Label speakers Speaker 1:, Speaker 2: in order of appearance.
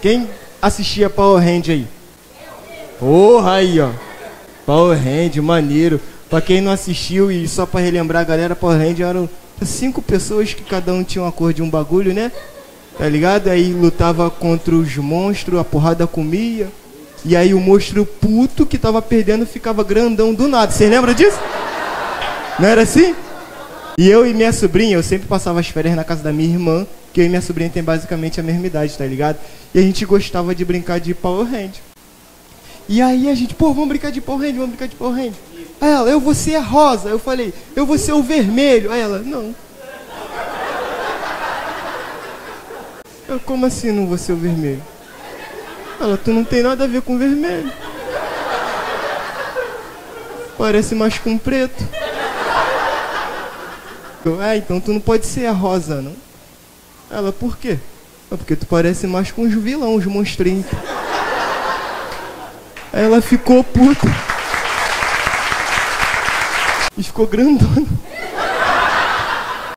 Speaker 1: Quem assistia Power Hand aí? Porra aí, ó. Power Hand, maneiro. Pra quem não assistiu e só pra relembrar a galera, Power Hand eram cinco pessoas que cada um tinha uma cor de um bagulho, né? Tá ligado? Aí lutava contra os monstros, a porrada comia. E aí o monstro puto que tava perdendo ficava grandão do nada. Vocês lembram disso? Não era assim? E eu e minha sobrinha, eu sempre passava as férias na casa da minha irmã, que eu e minha sobrinha tem basicamente a mesma idade, tá ligado? E a gente gostava de brincar de Power Hand. E aí a gente, pô, vamos brincar de Power Hand, vamos brincar de Power Hand. Aí ela, eu vou ser a rosa. Eu falei, eu vou ser o vermelho. Aí ela, não. Eu, como assim não vou ser o vermelho? Ela, tu não tem nada a ver com vermelho. Parece mais com preto. Ah, então tu não pode ser a rosa, não? Ela, por quê? Ah, porque tu parece mais com os vilão, os monstrinhos. Aí ela ficou puta. E ficou grandona.